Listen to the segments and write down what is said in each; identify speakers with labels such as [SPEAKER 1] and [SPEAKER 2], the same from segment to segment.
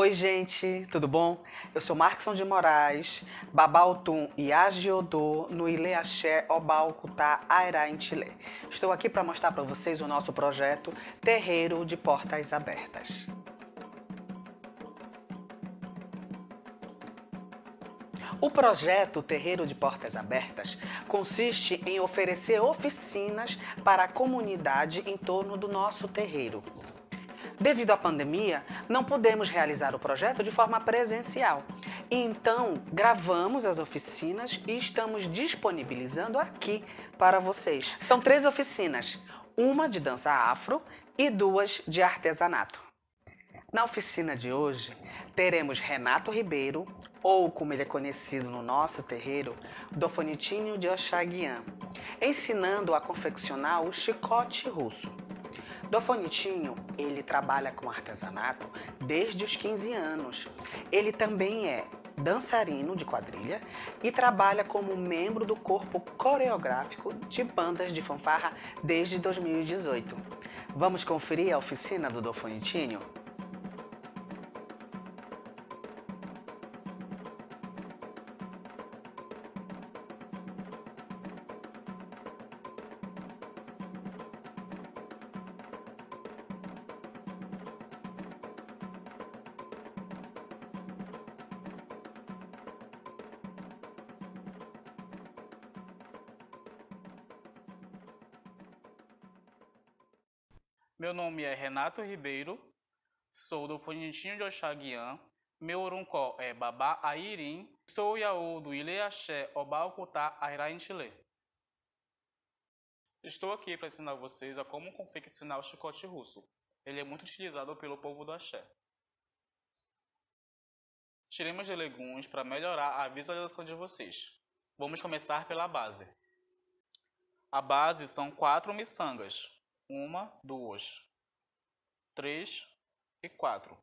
[SPEAKER 1] Oi, gente, tudo bom? Eu sou Markson de Moraes, Babaltum e Agiodô no Ileaxé Obalcutá Airá em Chile. Estou aqui para mostrar para vocês o nosso projeto Terreiro de Portas Abertas. O projeto Terreiro de Portas Abertas consiste em oferecer oficinas para a comunidade em torno do nosso terreiro. Devido à pandemia, não podemos realizar o projeto de forma presencial. Então, gravamos as oficinas e estamos disponibilizando aqui para vocês. São três oficinas: uma de dança afro e duas de artesanato. Na oficina de hoje, teremos Renato Ribeiro, ou como ele é conhecido no nosso terreiro, Dofonitinho de Oxaguian, ensinando a confeccionar o chicote russo. Dofonitinho, ele trabalha com artesanato desde os 15 anos. Ele também é dançarino de quadrilha e trabalha como membro do corpo coreográfico de bandas de fanfarra desde 2018. Vamos conferir a oficina do Dofonitinho?
[SPEAKER 2] Meu nome é Renato Ribeiro, sou do Fonitinho de Oxaguian, meu oruncó é Babá Airim, sou Yaú do Ileaxé Obalcutá Airá Chile. Estou aqui para ensinar vocês a como confeccionar o chicote russo. Ele é muito utilizado pelo povo do axé. Tiremos de legumes para melhorar a visualização de vocês. Vamos começar pela base. A base são quatro miçangas, uma, duas, três e quatro.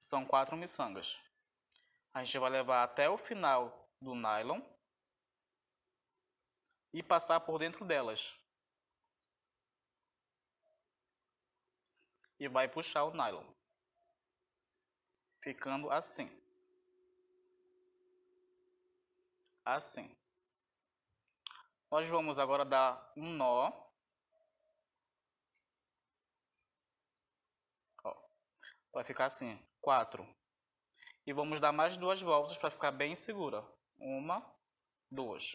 [SPEAKER 2] São quatro miçangas. A gente vai levar até o final do nylon e passar por dentro delas. E vai puxar o nylon. Ficando assim. Assim. Nós vamos agora dar um nó. Ó, vai ficar assim, quatro. E vamos dar mais duas voltas para ficar bem segura. Uma, duas.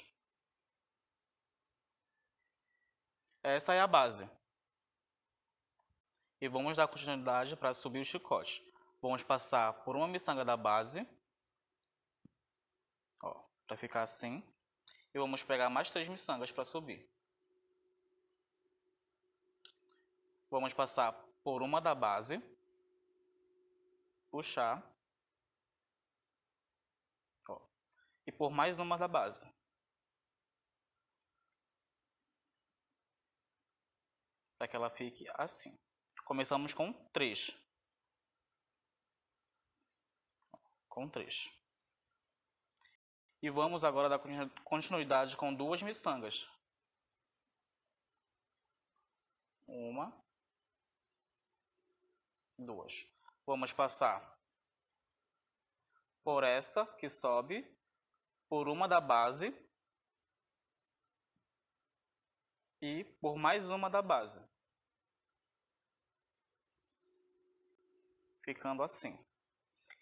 [SPEAKER 2] Essa é a base. E vamos dar continuidade para subir o chicote. Vamos passar por uma miçanga da base. Para ficar assim e vamos pegar mais três miçangas para subir. Vamos passar por uma da base, puxar, ó, e por mais uma da base. Para que ela fique assim. Começamos com três. Com três. E vamos agora dar continuidade com duas miçangas. Uma, duas. Vamos passar por essa que sobe, por uma da base e por mais uma da base. Ficando assim.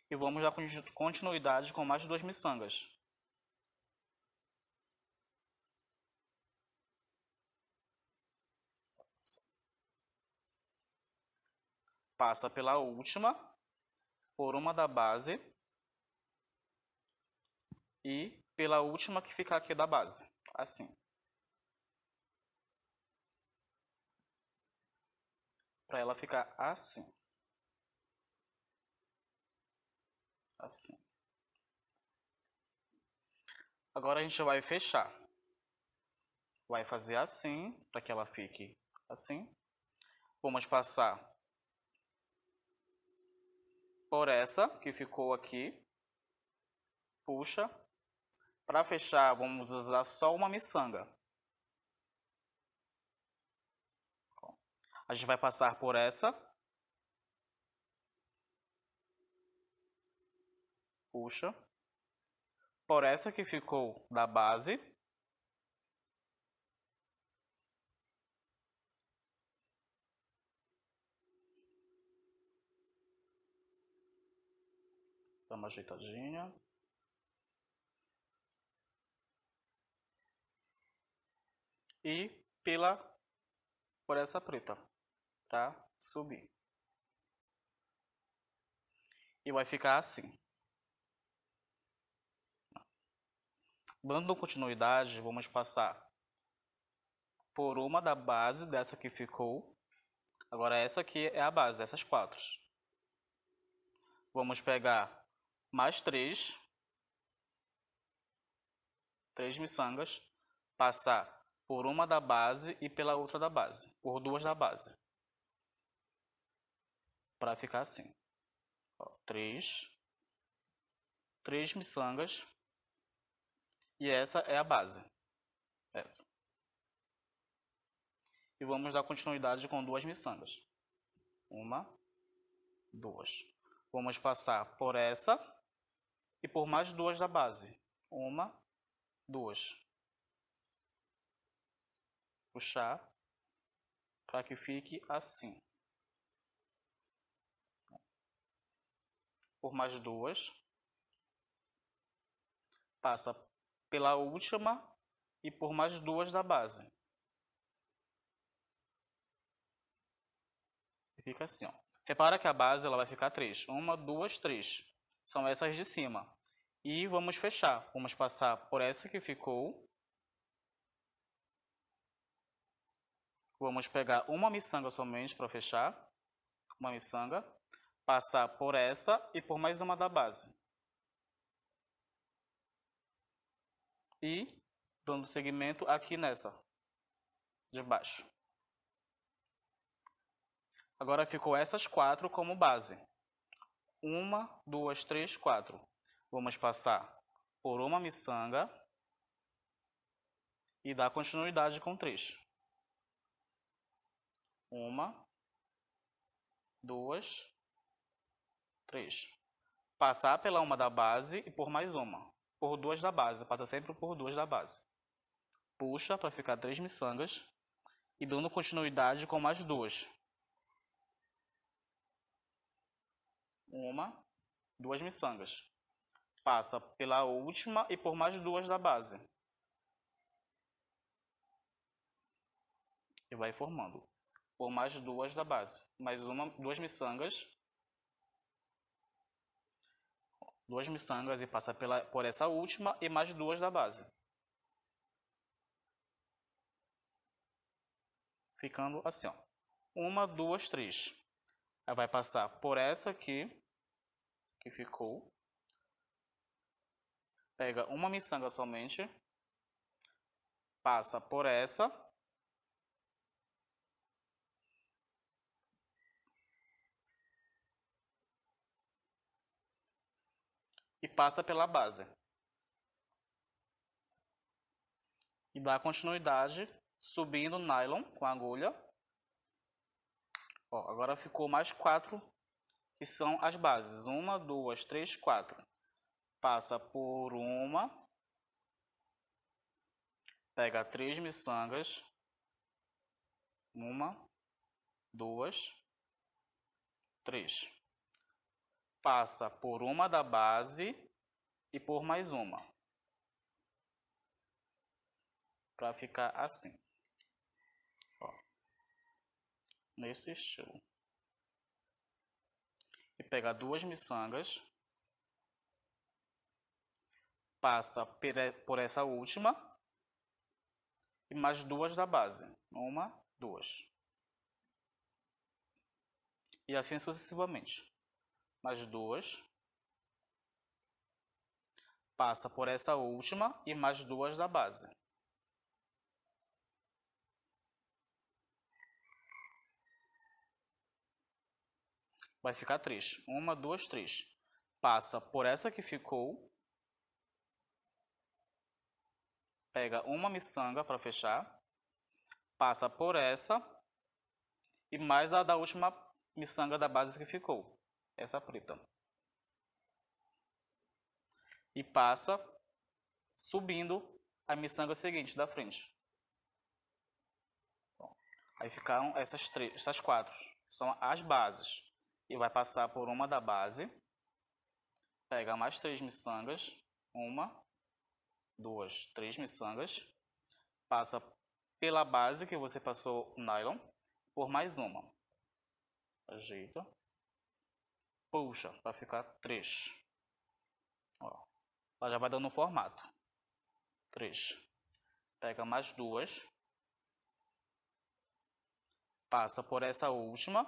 [SPEAKER 2] E vamos dar continuidade com mais duas miçangas. Passa pela última, por uma da base e pela última que fica aqui da base, assim. Para ela ficar assim. Assim. Agora a gente vai fechar. Vai fazer assim, para que ela fique assim. Vamos passar por essa que ficou aqui, puxa. Para fechar, vamos usar só uma miçanga. A gente vai passar por essa. Puxa. Por essa que ficou da base. Uma ajeitadinha. E pela por essa preta, para subir. E vai ficar assim. Dando continuidade, vamos passar por uma da base dessa que ficou. Agora essa aqui é a base, essas quatro. Vamos pegar mais três, três miçangas, passar por uma da base e pela outra da base, por duas da base, para ficar assim. Ó, três, três miçangas. E essa é a base, essa. E vamos dar continuidade com duas miçangas. Uma, duas. Vamos passar por essa e por mais duas da base. Uma, duas. Puxar para que fique assim. Por mais duas. Passa pela última e por mais duas da base. Fica assim, ó. Repara que a base ela vai ficar três. Uma, duas, três. São essas de cima. E vamos fechar. Vamos passar por essa que ficou. Vamos pegar uma miçanga somente para fechar. Uma miçanga. Passar por essa e por mais uma da base. E dando seguimento aqui nessa. De baixo. Agora ficou essas quatro como base. Uma, duas, três, quatro. Vamos passar por uma miçanga e dar continuidade com três. Uma, duas, três. Passar pela uma da base e por mais uma. Por duas da base. Passa sempre por duas da base. Puxa para ficar três miçangas e dando continuidade com mais duas. Uma, duas miçangas passa pela última e por mais duas da base. E vai formando. Por mais duas da base. Mais uma, duas miçangas. Duas miçangas e passa pela, por essa última e mais duas da base. Ficando assim, ó. Uma, duas, três. Aí vai passar por essa aqui, que ficou pega uma miçanga somente, passa por essa, e passa pela base. E dá continuidade subindo nylon com a agulha. Ó, agora ficou mais quatro que são as bases. Uma, duas, três, quatro passa por uma, pega três miçangas, uma, duas, três. Passa por uma da base e por mais uma. Para ficar assim. Ó. Nesse estilo. E pega duas miçangas passa por essa última e mais duas da base. Uma, duas. E assim sucessivamente. Mais duas. Passa por essa última e mais duas da base. Vai ficar três. Uma, duas, três. Passa por essa que ficou pega uma miçanga para fechar, passa por essa e mais a da última miçanga da base que ficou, essa preta. e passa subindo a miçanga seguinte da frente. Bom, aí ficaram essas três, essas quatro, são as bases. E vai passar por uma da base, pega mais três miçangas, uma, duas, três miçangas, passa pela base que você passou o nylon por mais uma. Ajeita. Puxa para ficar três. Ó, ela já vai dando um formato. Três. Pega mais duas. Passa por essa última.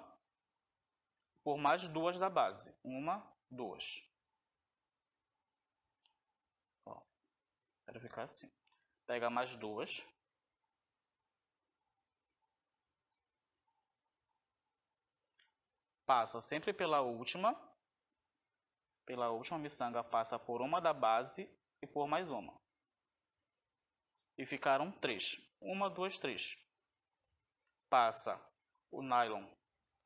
[SPEAKER 2] Por mais duas da base. Uma, duas. Ó, para ficar assim. Pega mais duas. passa sempre pela última, pela última miçanga passa por uma da base e por mais uma. E ficaram três. Uma, duas, três. Passa o nylon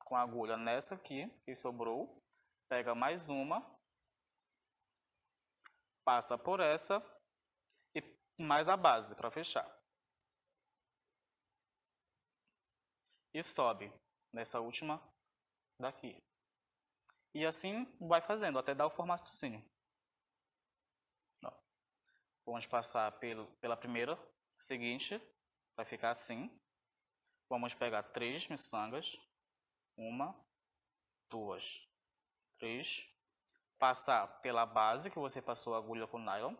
[SPEAKER 2] com a agulha nessa aqui, que sobrou. Pega mais uma. Passa por essa. Mais a base para fechar. E sobe nessa última daqui. E assim vai fazendo até dar o formatinho. Vamos passar pelo, pela primeira seguinte, vai ficar assim. Vamos pegar três miçangas. Uma, duas, três. Passar pela base que você passou a agulha com nylon.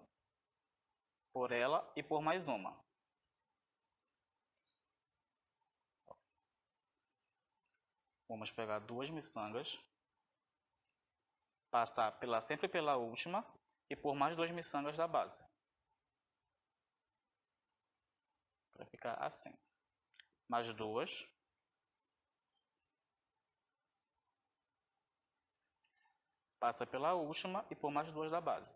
[SPEAKER 2] Por ela e por mais uma. Vamos pegar duas miçangas, passar pela, sempre pela última e por mais duas miçangas da base. Para ficar assim. Mais duas. Passa pela última e por mais duas da base.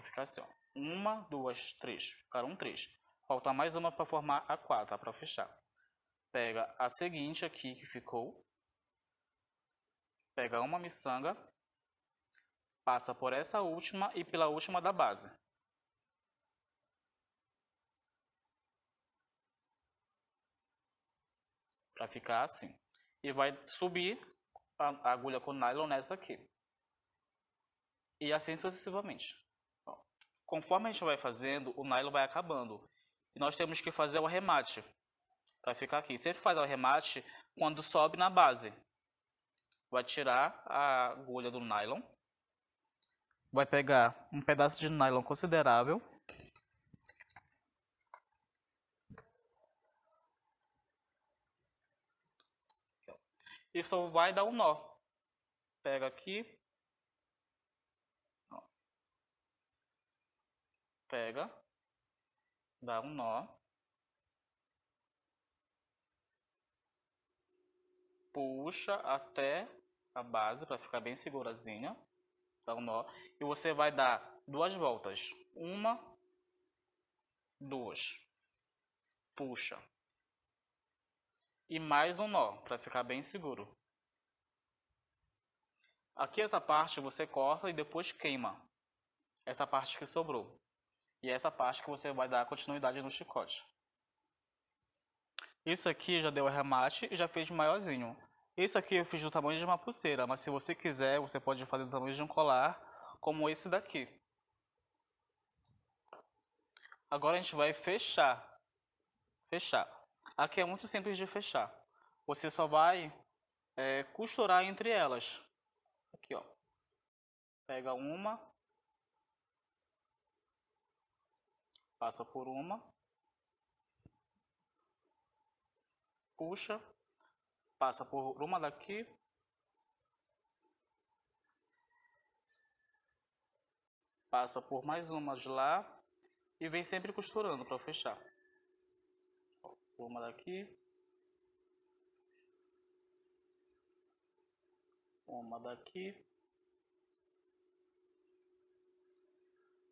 [SPEAKER 2] Vai ficar assim, ó. Uma, duas, três. Ficaram três. Falta mais uma para formar a quatro, para fechar pega a seguinte aqui que ficou, pega uma miçanga, passa por essa última e pela última da base. Para ficar assim. E vai subir a agulha com nylon nessa aqui. E assim sucessivamente. Conforme a gente vai fazendo, o nylon vai acabando. E nós temos que fazer o arremate para ficar aqui. Sempre faz o arremate quando sobe na base. Vai tirar a agulha do nylon. Vai pegar um pedaço de nylon considerável. E só vai dar um nó. Pega aqui. Pega. Dá um nó. puxa até a base para ficar bem segurazinha, dá um nó, e você vai dar duas voltas, uma, duas, puxa, e mais um nó para ficar bem seguro. Aqui essa parte você corta e depois queima, essa parte que sobrou, e essa parte que você vai dar continuidade no chicote. Isso aqui já deu arremate e já fez maiorzinho. Esse aqui eu fiz do tamanho de uma pulseira, mas se você quiser, você pode fazer do tamanho de um colar, como esse daqui. Agora a gente vai fechar. Fechar. Aqui é muito simples de fechar. Você só vai é, costurar entre elas. Aqui, ó. Pega uma. Passa por uma. puxa, passa por uma daqui, passa por mais uma de lá e vem sempre costurando para fechar. Uma daqui, uma daqui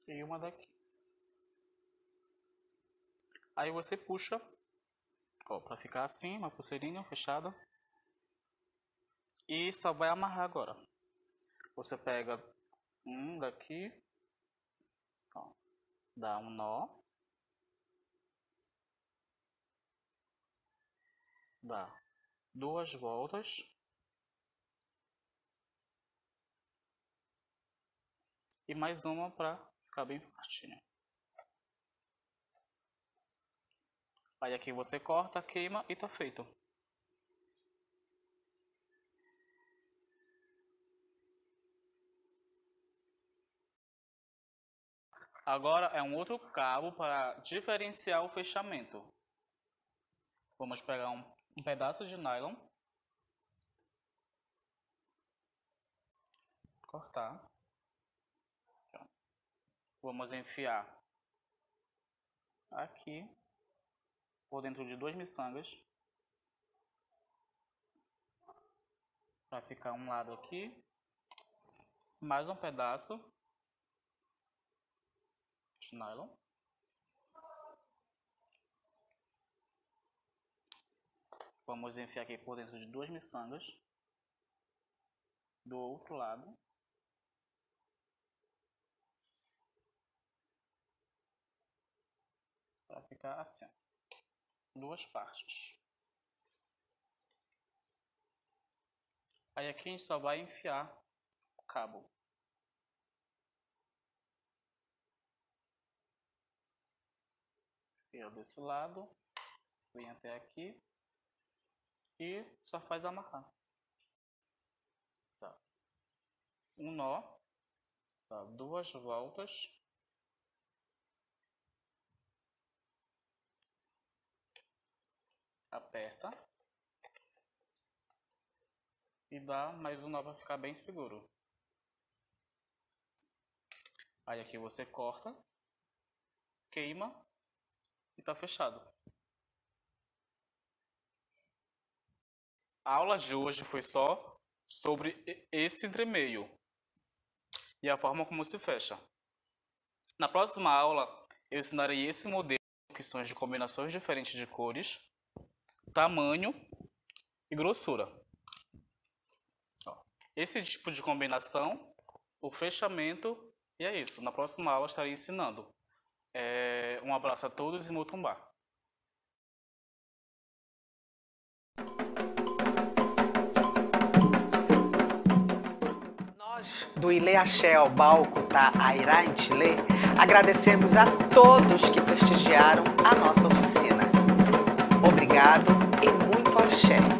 [SPEAKER 2] e uma daqui. Aí você puxa Ó, pra ficar assim, uma pulseirinha fechada. E só vai amarrar agora. Você pega Um daqui. Ó, dá um nó. Dá duas voltas. E mais uma para ficar bem fortinho. Aí aqui você corta, queima e tá feito. Agora é um outro cabo para diferenciar o fechamento. Vamos pegar um, um pedaço de nylon. Cortar. Vamos enfiar aqui por dentro de duas miçangas. Para ficar um lado aqui. Mais um pedaço de nylon. Vamos enfiar aqui por dentro de duas miçangas. Do outro lado. Para ficar assim. Duas partes. Aí aqui a gente só vai enfiar o cabo. Enfia desse lado, vem até aqui e só faz amarrar. Tá. Um nó, tá. duas voltas. Aperta. E dá mais um nó para ficar bem seguro. Aí aqui você corta, queima e tá fechado. A aula de hoje foi só sobre esse entremeio e a forma como se fecha. Na próxima aula, eu ensinarei esse modelo, que são de combinações diferentes de cores, tamanho e grossura. Esse tipo de combinação, o fechamento, e é isso. Na próxima aula, estarei ensinando. É, um abraço a todos e Mutumbá.
[SPEAKER 1] Nós, do Ileachel Balco tá Airá em Chile, agradecemos a todos que prestigiaram a nossa oficina. E muito axé.